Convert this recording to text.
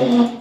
네.